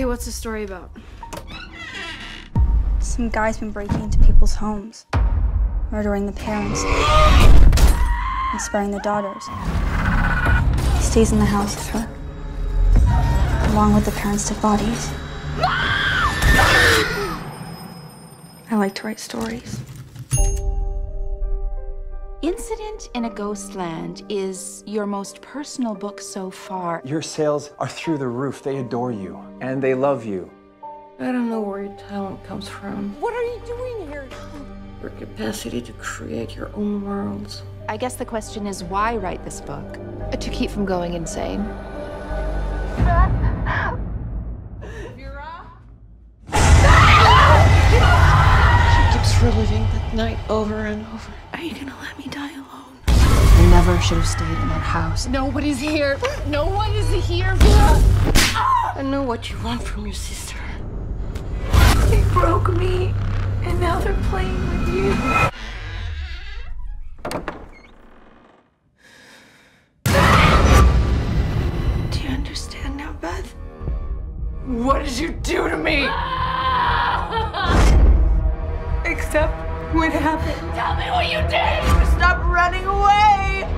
what's the story about? Some guy's been breaking into people's homes, murdering the parents, and sparing the daughters. He stays in the house with her, along with the parents' dead bodies. I like to write stories. Incident in a Ghostland is your most personal book so far. Your sales are through the roof. They adore you and they love you. I don't know where your talent comes from. What are you doing here? Your capacity to create your own worlds. I guess the question is why write this book? To keep from going insane. Reliving that night over and over. Are you gonna let me die alone? I never should have stayed in that house. Nobody's here. No one is here. I know what you want from your sister. They broke me, and now they're playing with you. Do you understand now, Beth? What did you do to me? Except what happened. Tell me what you did. Stop running away!